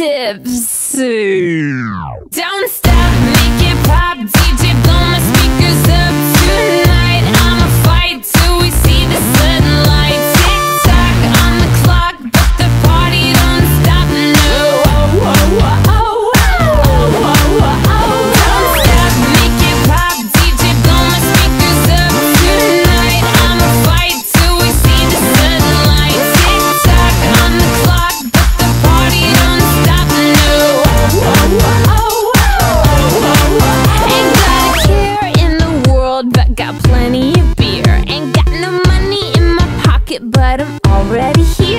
to got plenty of beer. Ain't got no money in my pocket, but I'm already here.